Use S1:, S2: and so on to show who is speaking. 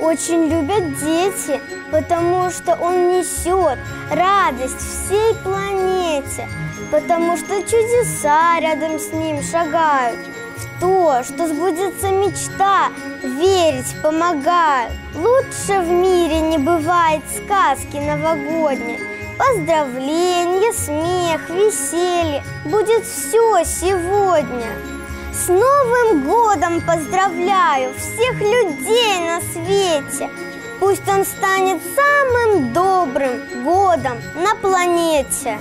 S1: очень любят дети, потому что он несет радость всей планете, потому что чудеса рядом с ним шагают. В то, что сбудется мечта, верить помогают. Лучше в мире не бывает сказки новогодней. Поздравления, смех, веселье Будет все сегодня С Новым годом поздравляю всех людей на свете. Пусть он станет самым добрым годом на планете